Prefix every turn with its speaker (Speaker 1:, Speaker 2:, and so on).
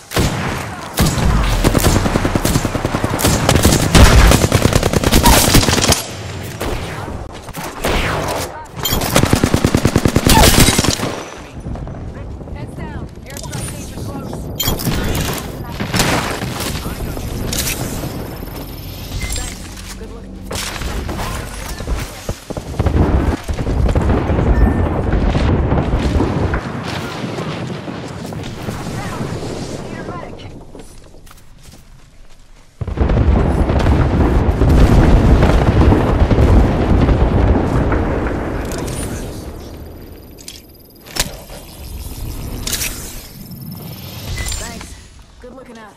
Speaker 1: Ah! gonna